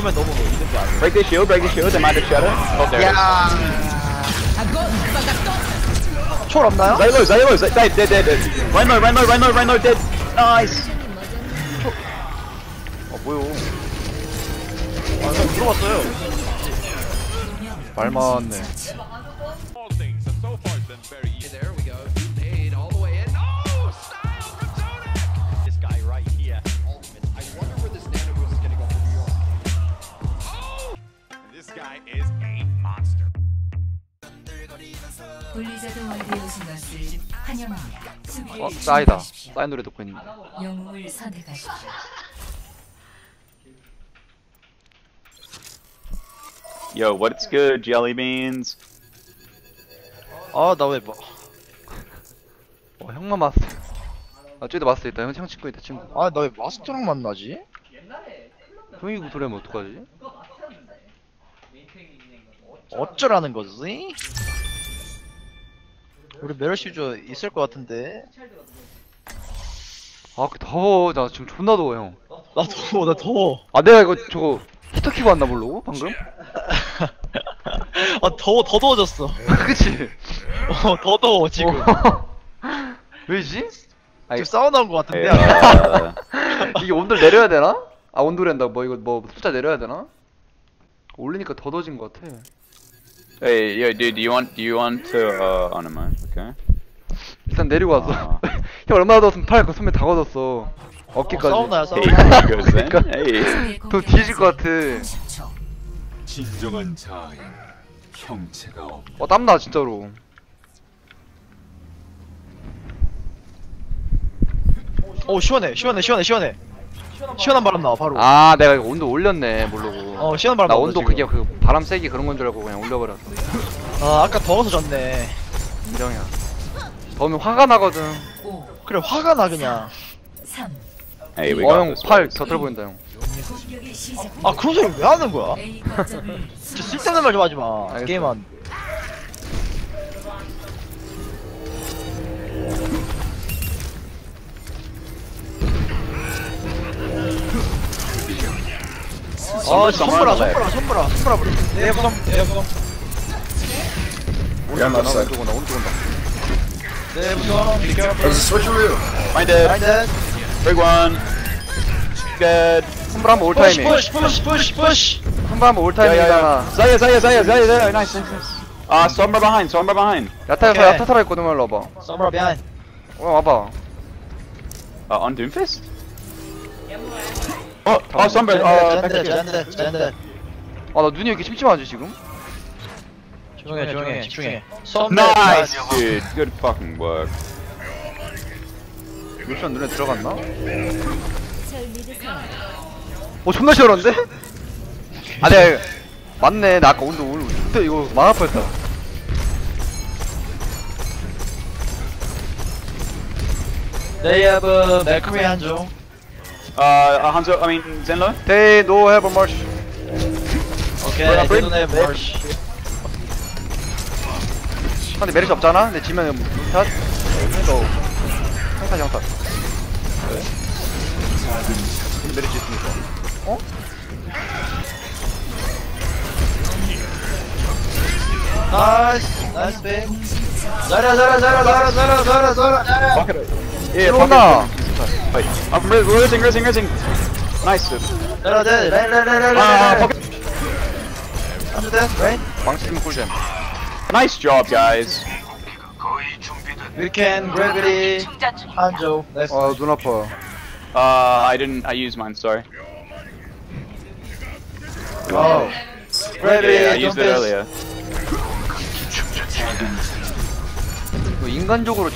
끄면 너무 이득이 안 돼. Break the shield, break the shield. They might have shut it. Oh, there it is. 초 없나요? Zylo, Zylo, Zy- dead, dead, dead, dead. Rhino, Rhino, Rhino, Rhino, dead. Nice. 어 뭐요? 아 저 들어봤어요. 말 많네 블리자드 월드에 오신 것을 환영합니다. 수비를 어? 싸이다 준비하십시오. 싸이 노래 듣고 있는데 영웅을 선택하십시오. Yo, what's good, jelly beans? 아 나 왜 뭐? 어 형만 마스터 아 저기도 마스터 있다 형, 형 친구 있다 친구 아 나 왜 마스터랑 만나지? 형이 그 소리 하면 어떡하지? 어쩌라는 거지? 우리 메르시조 있을 것 같은데. 아그 더워 나 지금 존나 더워 형아 나 더워 나 더워. 내가 이거 저거 히터 키고 왔나 모르고 방금? 아 더워 더 더워졌어. 그치? 어더 더워 지금. 어. 왜지? 아니 지금 사우나 온 것 같은데. Uh, 이게 온도를 내려야 되나? 아 온도랜다 뭐 이거 뭐 숫자 내려야 되나? 올리니까 더 더워진 것 같아 hey, yo, dude, do you want, do you want to, uh, on a mic? Okay. 일단 내리고 왔어 아. 형 얼마나 더웠으면 팔 그 손에 다 걷었어 어깨까지 사우나야 Hey, 사우나. 그러니까. Hey. 더 뒤질 것 같아 30초. 진정한 자아엔 형체가 없. 어 땀나 진짜로 오 시원해 시원해 시원해 시원해. 시원한 바람 나와 바로. 아 내가 이거 온도 올렸네 모르고 어 시원한 바람 나 온도 지금. 그게 그 바람 세기 그런 건 줄 알고 그냥 올려버렸어 아 아까 더워서 졌네. 인정이야 더우면 화가 나거든 5, 그래 화가 나 그냥. 3, Hey, we got 어형 this. 팔. 곁을 보인다 형. 아 그런 소리 왜 하는 거야? 진짜 쓸데없는 말 좀 하지 마. 알겠어. 게임한. 아, 아, 선물아, 선물아, 선물아, 선물아, 우리. 에어범, 에어범. 오른쪽 온다, 오른쪽 온다, 오른쪽 온다. 네, 무서워. 비켜. There's a switch over you. Find it. Find it. Big one. Good. 선물 한번 올 타이밍. Push, push, push, push. 선물 한번 올 타이밍이잖아. 사이에, 사이에, 사이에, 사이에, 사이에. Nice, nice. 아, 선물 behind, 선물 behind. 야타에서 야타 살아 있거든 말로 와봐. 선물 behind. 어, 와봐. 아, on Doomfist? Oh, Sombra. Uh, back 젠드 up here. 젠드 젠드 아나 눈이 왜 이렇게 침침하지 지금? 조용해 조용해 조용해 Nice, dude. Good fucking work. 루시안 눈에 들어갔나? 어 존나 시원한데? 아 내가 맞네 나 아까 온도 오늘 그때 이거 망할 뻔했다 네이브 맥크미 한종 Uh, Hanzo, I mean, Zenlo? They no have a march 오케이 뭐야, 브레이크? 네이브 머시 근데 메리트 없잖아? 근데 지면 탓? 너 형타 형타 근데 메리트 있으니까 어? 나이스 나이스 백 자라 자라 자라 자라 자라 자라 자라 자라 Fuck it. Yeah, Wait, I'm ri rising, rising, rising. Nice, dude. No, no, right, Nice job, guys. We can gravity eh? Anjo. Let's 어, 눈 Uh, I didn't. I used mine. Sorry. Oh, gravity. Yeah, I used it earlier. 인간적으로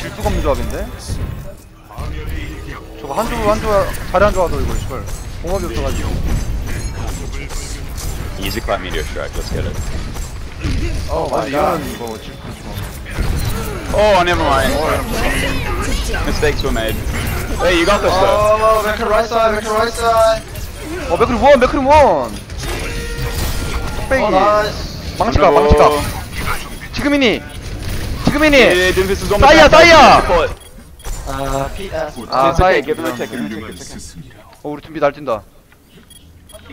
저거 한조 한조 자리 한조 하도 이거 씨발 공업이 없어가지고 Easy clap meteor strike, let's get it. 어아갓 이거는 이거 질 Oh, never mind. Mistakes were made. Hey, you got this though. 어 맥크 라이트 사이드 맥크 라이트 사이드 어 맥크리 원 맥크리 원 뚝배기 어 나이스 망치가. 망치가 지금이니 지금이니 Yeah, Doomfist is on the Saya, back. Saya! 아, 피다. 아, 사이 개돌 체크, 개돌 체크. 어, 우리 준비 잘 뛴다.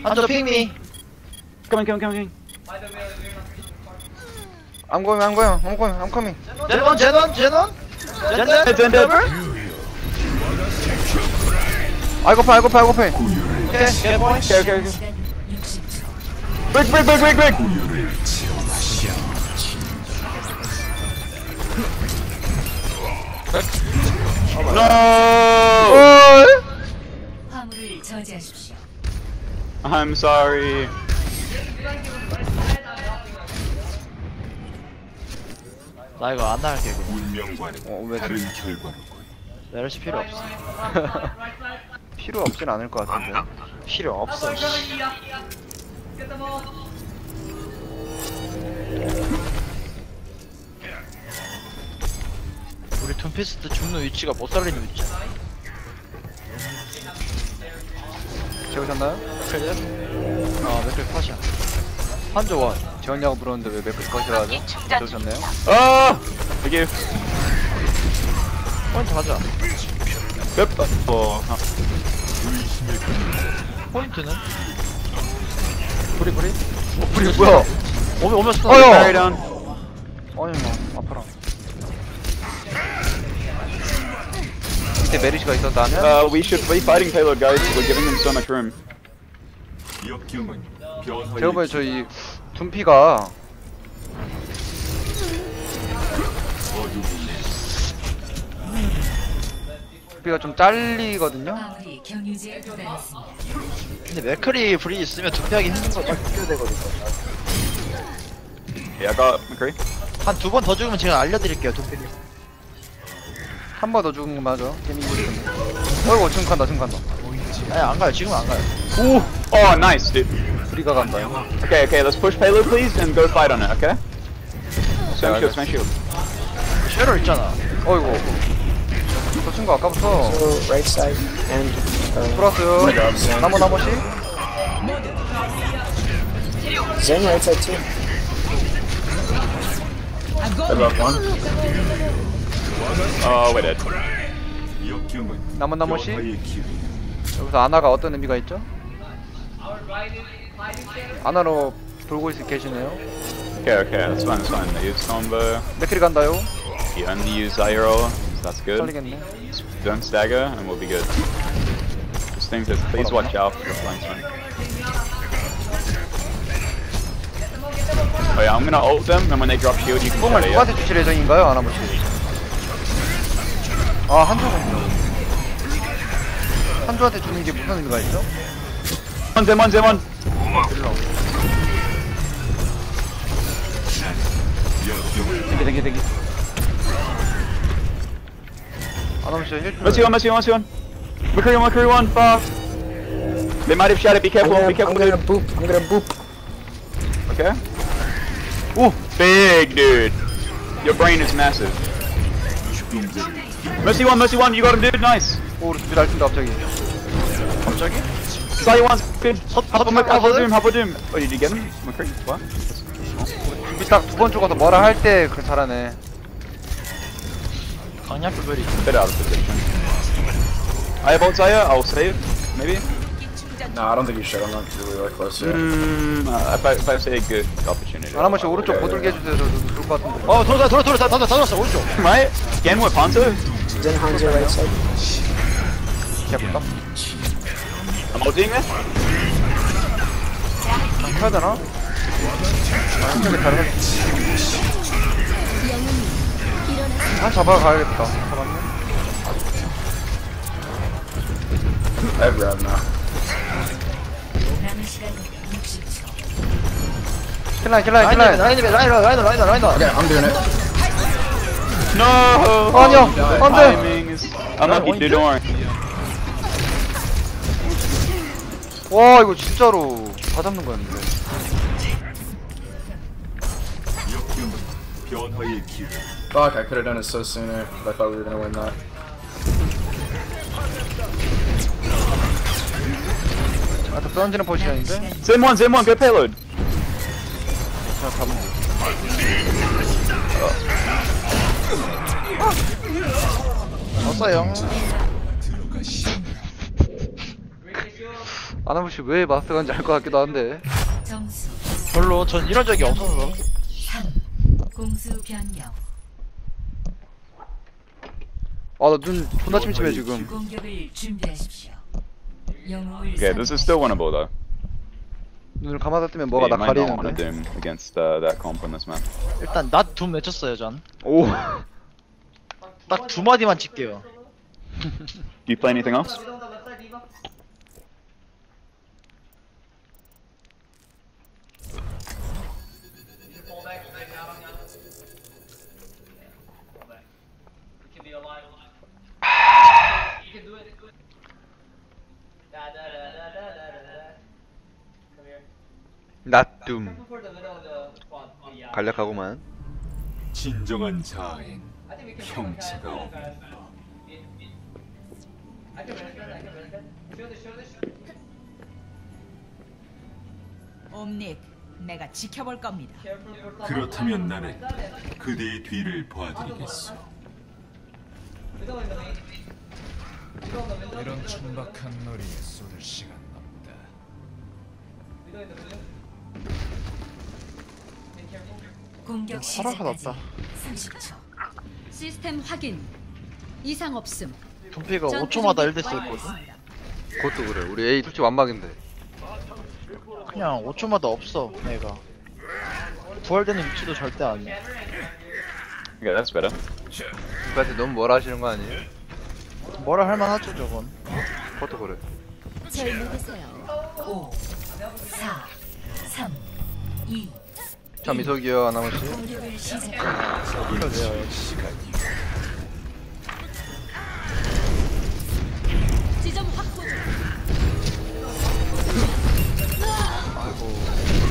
한쪽 핑미. Coming, coming, coming. I'm going, I'm going, I'm going, I'm coming. 제논, 제논, 제논. 제논, 제논. 아이고 패, 아이고 패, 아이고 패. 오케이, 오케이, 오케이, 오케이. 브레이크, 브레이크, 브레이크, 브레이크. 화물을 저지하십시오. I'm sorry. 나 이거 안 나갈게 운명과는 어, 왜 다른 결과로군. 내려시 필요 없어 필요 없진 않을 것 같은데 필요 없어 씨. 우리 둠피스트 죽는 위치가 못 살리는 위치 재우셨나요? Clear? 어 맥클 컷이야 한조 원 재웠냐고 물었는데 왜 맥을 컷이라 하죠? Oh! Thank you. 포인트 가자 Yep. Oh. 포인트는? 뿌리 뿌리? 어 뿌리 뭐야 오면 오면 스턴 어여! 아니 뭐 아파라 밑에 메리시가 있었다면 Uh, we should be fighting payload, guys. We're giving them so much room. 제가 보기엔 저희 둠피가 어둠이 둠피가 좀 잘리거든요? 화물이 경유지에 도달했습니다. 근데 맥클이 불이 있으면 둠피하기 힘든 거딱 느껴야 되거든 Yeah, I got McCree. 한 두 번 더 죽으면 제가 알려드릴게요 둠피님 한 번 더 죽은 거 맞아 있었네 어이구 지금 간다 지금 간다 아니 안 가요 지금은 안 가요 Ooh. Oh, nice, dude. 우리가 간다 Okay, okay, let's push payload, please, and go fight on it, okay? Smash shield, smash shield. 쉐럴 있잖아 어이구 저 친구 아까부터 right side and 돌았어요 나무 나머지 Zen right side too. Oh, we're dead. 역경은 나무 나머지 변화의 기회. 여기서 아나가 어떤 의미가 있죠? 아나로 돌고 있을 계시네요 Okay, okay, that's fine, that's fine. They use combo. 맥크리 간다요 You only use Zyro, that's good. 살리겠네 Don't stagger, and we'll be good. Just think that please watch out for the flanks, man. Oh yeah, I'm gonna ult them, and when they drop shield, you can it. 누구한테 주실 예정인가요? 아나머지 아 한조군요 한조한테 주는 게 무슨 의미가 있죠? One, Zem, one, Zem, one. 대기 대기 대기 아나머지 힐 Let's see one, let's see one, let's see one. McCree one, McCree one, far. They might have shot it, be I'm careful, gonna, be I'm careful, gonna dude. boop. I'm gonna boop. Okay. Ooh, big dude. Your brain is massive. Mercy one, Mercy one, you got him, dude. Nice. 오 우리 둘이 알친다 갑자기 갑자기? Saw you once, good. Hop, hop, hop, hop, hop, hop, doom, hop, doom. Oh, did you get him? McCree? What? 준비 딱두 번 죽어서 뭐라 할 때 그 잘하네 강약 불별이 Bit out of position. I have ult Zaya, I'll save, maybe. No, I don't think you should. I'm not really that close yet. Hmm, uh, if I, if I say a good opportunity. 아나머지 오른쪽 못 돌게 해주세요 저 죽을 것 같은데 어 돌아 돌아 돌아 다 다 다 오른쪽 Right? Again with Ponto? Zen Hanzo right side. 해볼까? I'm ulting it? 해야 되나? 아 한쪽에 다른 한 잡아가야겠다 잡았네 I have grab now. 남은 시간 60초. 킬라인 킬라인 라인 킬라인 라인 라인 라인 라인 라인 Okay, I'm doing it. No! 아니요 안돼 Timing is unlucky, dude, don't worry. 와 이거 진짜로 다 잡는 거였는데. Fuck, I could have done it so sooner. But I thought we were gonna win that. 아더 던지는 포지션인데 Zim one, Zim one, good payload. 자 잡으면 돼 없어요 아나무씨 왜 마스터 간지 알 것 같기도 한데 점수 별로 전 이런 적이 없어서 3. 공수 변경. 아 나 눈 존나 침침해 지금 공격을 준비하십시오. 영웅을 Okay, this is still winnable though. 눈을 감아다 뜨면 뭐가 나 you might not want to 가리는데 doom against uh, that comp on this map. 일단 낫둠 외쳤어요 전. 오 딱 두 마디만 칠게요. Do you play anything else? 나둠 간략하구만 진정한 자아엔 형체가 없다. 옴닉, 내가 지켜볼 겁니다. 그렇다면 나는 그대의 뒤를 봐드리겠소. 이런 천박한 놀이에 쏟을 시간 없다. 공격 시작까지 낫다. 30초. 시스템 확인. 이상 없음. 전투 5초마다 준비 1대 쏘거든. 완료했습니다. 그것도 그래 우리 A 솔직히 완막인데 그냥 5초마다 없어 내가. 부활되는 위치도 절대 아니야. Okay, that's better. 누구한테 너무 뭐라 하시는 거 아니에요? 뭐라 할 만하죠 저건. 그것도 그래 절 믿으세요. 5, 4, 3, 2. 자 미석이요 아나무씨.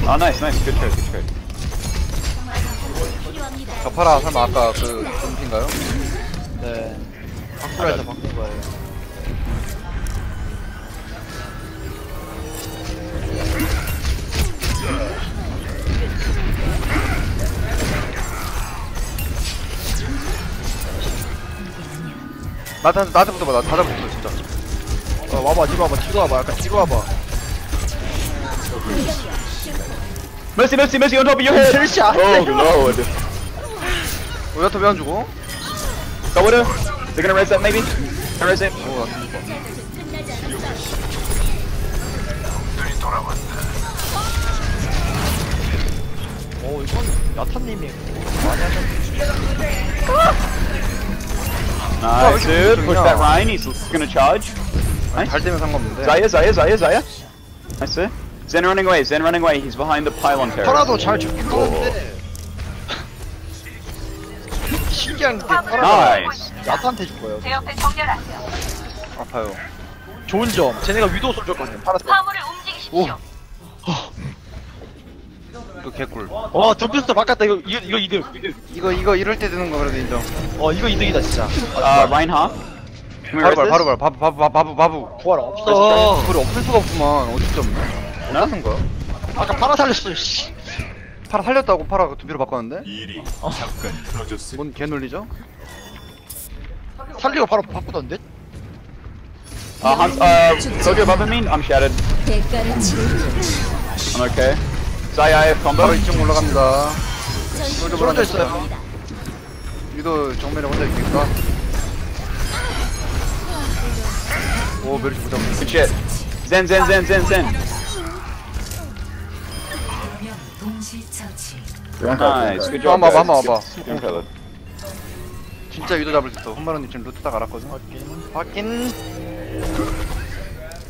Oh, nice, nice. Good trade, good trade. 필요합니다. 가파라 설마 아까 그 둠피인가요? 네. 바꾸라해서 바꾼 거예요. 나한테 나한테부터 봐나 다 잡았어 진짜 어, 와봐 뒤로 와봐 뒤로 와봐 약간 뒤로 와봐. Top of your head! 헬시 안 Oh 돼. lord! 우리한테 왜안 주고? Go with her! They're gonna raise that maybe? Can raise it? 오, 나 죽을 뻔. 끝나지 않았어. 오 이건 야타님이 많이 하셨네. Nice, dude. Push that Ryan. He's gonna charge. 잘 되면 상관없는데 Zaya, Zaya, Zaya, Zaya. Nice, sir. Zen running away, Zen running away. He's behind the pylon terrace. 파라도 잘 죽긴 하는데. 신기한 게 파라가 Nice. 야타한테 줄 거예요. 아파요 좋은 점. 쟤네가 위도우 솔줬거든요. 파라스. 오 이거 개꿀 와 둠피스터 바꿨다. 이거 이거 이거 이득. 이거 이거 이럴 때 드는 거 그래도 인정 어 이거 이득이다 진짜. Can we 바로 this? 바로 봐 바보 바보 바보 바보 부활 없어. 그걸 없을 수가 없구만 어디 좀 나는 거야? 아까 파라 살렸어. 씨. 파라 살렸다고 파라 그 두비로 바꿨는데? 일이 잠깐 틀어졌으니 뭔 개놀리죠? 살리고 바로 바꾸던데? Uh, Hans, uh, Soldier above me. I'm shattered. 대가를 치르. I'm okay. Zaya, I have combo. 바로 2층 올라갑니다 전투 솔져 있어요. 유도 정면에 혼자 있겠다 오 메르시 보자 Zen. 명 동시 처치. Nice. Good 또 job. 한번 와봐. 한번 와봐 Good- good fellow. 진짜 유도 잡을 수 있어 홈마론님 지금 루트 딱 알았거든 확인.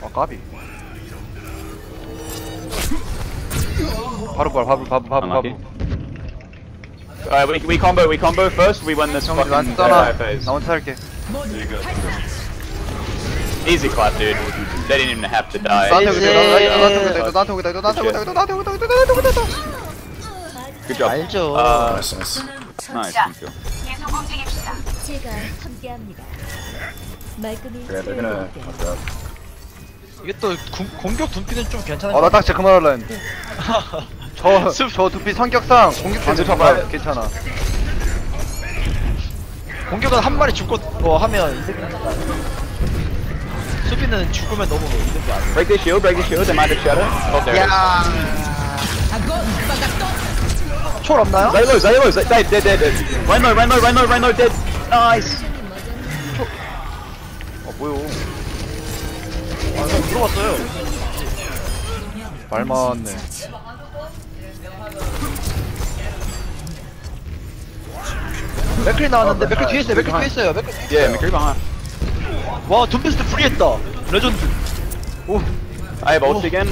아 까비 바로 바로 바로 바로 바로 바로. Alright, we, we combo, we combo first. We win this 나한테 fucking 떠나 uh, phase. 나 혼자 할게 Easy clap, dude. They didn't even have to die. 나한테 오겠다 나한테 오겠다 나한테 오겠다 나한테 오겠다 나한테 오겠다 나한테 오겠다 나한테 오겠다 Good job. 알죠. Uh, Nice, nice. nice, thank you. 제가 함께합니다. 말끔히 Yeah, they're gonna. 이게 또 구, 공격 둠피는 좀 괜찮은 아나 딱 제그 말하려 했는데 저, 습. 저 두피 성격상 공격 때문에 정말 괜찮아 공격은 한 마리 죽고 뭐 하면 이득이니까. 수비는 죽으면 너무 이득이 안 돼. Break the shield, break the shield. They might have shattered. Oh, there it is. 야. 초월 없나요? Zay low, Zay low, dead, dead, dead, dead. Rain low, rain low, rain low, rain low, dead. Nice. 어 뭐요 아 그냥 들어갔어요 말 많네 맥클이 나왔는데 맥클 뒤에 있어요 맥클 뒤에 있어요 맥클 Yeah, McCree behind. 와 둠피스트 불이했다 레전드 I have ult again.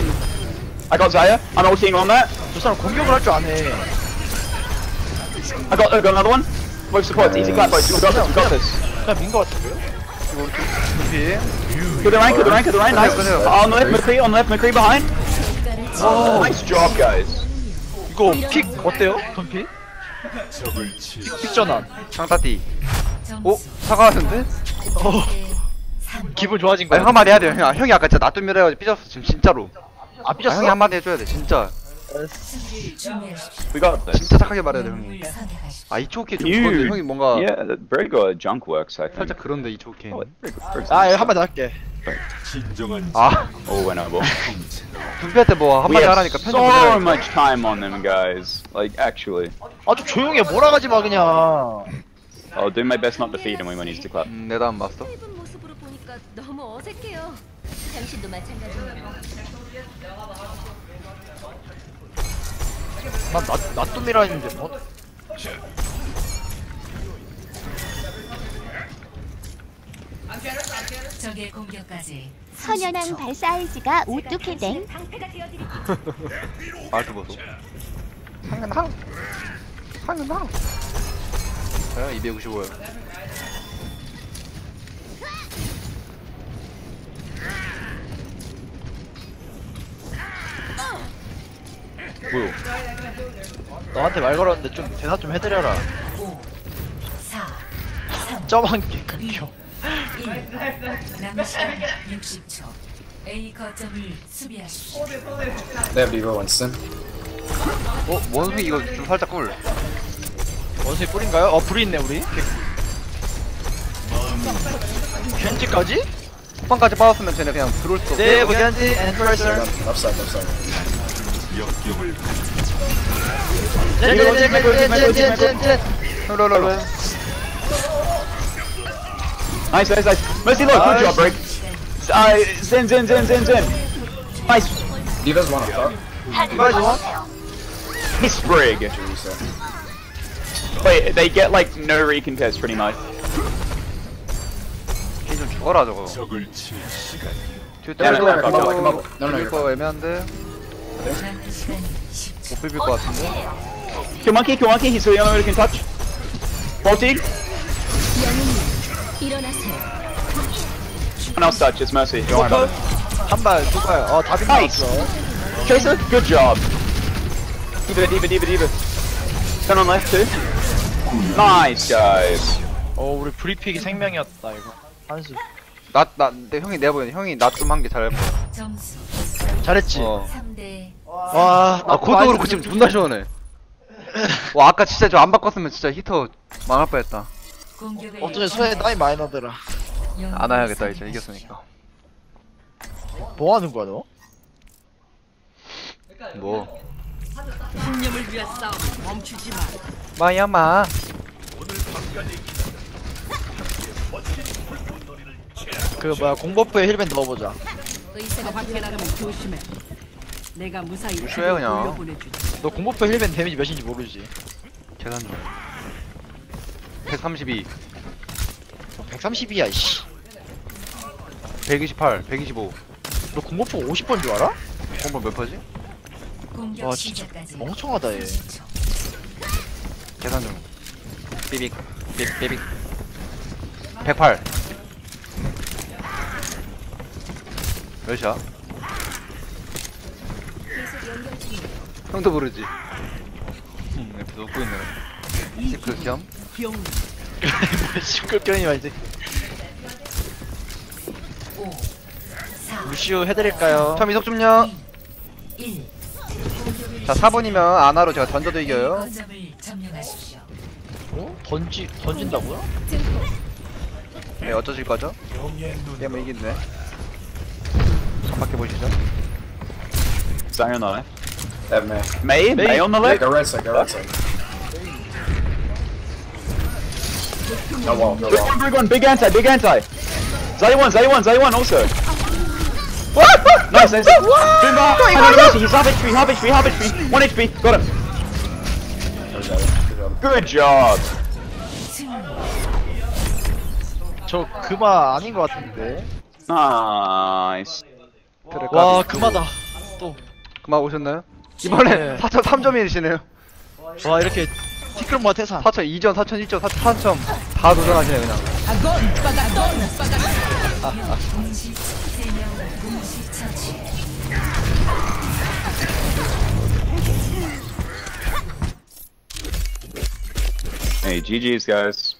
I got Zaya. I'm ulting on that. 저 사람 공격을 할 줄 아네 I got, I got another one. Both supports, easy clap, boys. We got this, we got this. 그냥 민거 같은데요? 둠피 Good rank, good rank, good rank, nice. On the left, McCree, on the left, McCree behind. Nice job, guys. 이거 픽 어때요? 둠피? 적을 치픽 전환 상따띠 점수 오? 사과하는데? 어삼 기분 좋아진 아니 거야 한마디 해야 돼요 형 형이 아까 진짜 나좀밀해가지고 삐졌어 지금 진짜로 아 아, 삐졌어? 형이 한마디 해줘야 돼 진짜. We got this. 진짜 착하게 말해야 돼 형이. 아 이초케 좀 You. 그런데 형이 뭔가 Yeah, very good junk works, I think. 살짝 그런데 이초케 Oh, very good. very good. 아 이거 한마디 할게 아 Oh, when I will. 둠피한테 뭐 We 한마디 have 하라니까 편집 so 보내야 much time on them, guys. Like, actually. 아좀 조용히 해 몰아가지 마 그냥 I'll do my best not to feed him when he needs to clap. 음, 내 다음 마스터 짧은 모습으로 보니까 너무 어색해요. 당신도 마찬가지예요. 난 나, 나쁨이라 했는데 뭐 적의 공격까지 선연한 발 사이즈가 우뚝해 댕. 말도 보소 상현항! 상현항! 자 255요. 뭐요? 너한테 말 걸었는데 좀 대답 좀 해드려라. 5 4 3 점한 게 끊겨. 1 남은 시간 60초 A 거점을 수비하십시오. They have Diva Winston. 어? 원숭이 이거 좀 살짝 꿀 원숭이 뿔인가요? 어 불이 있네 우리 겐지까지? 후반까지 빠졌으면 쟤네 그냥 들어올 수 없어 네 겐지 앤 프라이서 Left side, left side. 역경을 젠젠젠젠젠젠젠 롤롤롤 Nice, nice, nice. Mercy low, good job, break. Uh, Zen, Zen, Zen, Zen, Zen. Nice. Diva's one up top. Miss Brig. Reset. Wait, they get like no recontest pretty much. 걔좀 죽어라 저거 적을 칠 시간 뒤에 야, 때리고 야, 야, 야, Come up, 야, come up. No, no, 비빌 you're 거 fine. 애매한데 남은 시간 10초. 못 비빌 거 같은데 Kill monkey, kill monkey. He's the only one who can touch. Bolted. 일어나세요. Someone else touch. It's Mercy. Don't worry about it. 한발 두발 어다 Nice. 빗나갔어 Tracer, good job. Diva, Diva, Diva, Diva. Turn on left too. Nice, guys. 어 우리 브리픽이 생명이었다 이거 한수 나나내 형이 내가 보기엔 형이 나 좀 한 게잘 보여 점수 잘했지 어. 3대 와, 아 코드 그렇고 지금 존나 시원해 와 아까 진짜 저 안 바꿨으면 진짜 히터 망할 뻔했다 공격을 어쩌면 손에 땀이 많이 나더라 안 와야겠다 이제 이겼으니까. 뭐 하는 거야 너? 뭐? 마야마. 그 뭐야 공버프에 힐벤 넣어보자. 의사가 필요하다면 조심해. 내가 무사히 쉬어요 그냥. 돌려보내주지. 너 공버프 힐벤 데미지 몇인지 모르지? 계산 좀132 130이야 씨. 128 125 너 공버프 50번 줄 알아? 공버프 몇 퍼지? 공격 와 진짜. 시작까지. 멍청하다 얘. 30초. 계산 좀 삐빅 삐빅 삐빅. 108 몇이야? 형도 모르지. 음, 옆에 웃고 있네. 시크 겸? 병 시끌견이 말이지. 5 4 루시우 해드릴까요? 참 이속 좀요. 자 4번이면 아나로 제가 던져도 이겨요. 어? 던지 던진다고요? 네 어쩌실 거죠? 얘뭐 이긴데. 밖에 보시죠. Zion on it. That May. May? May, on the left? Go right side, go right side. No wall, no wall. Big one, big one, big anti, big anti. Zay one, Zay one, Zay one also. nice, nice. Boom bar, animation, he's half HP, half HP, half HP, 1 HP, got him. Good job. 저 금화 아닌 것 같은데. Nice. 와 금화다. 또. 그만 오셨나요? 이번에 네. 4천 3점이시네요 와 이렇게 티끌 모아 태산. 4천 2점 4천 1점 4천 3점 다 도전하시네 그냥 동시 처치. Hey, GG's guys.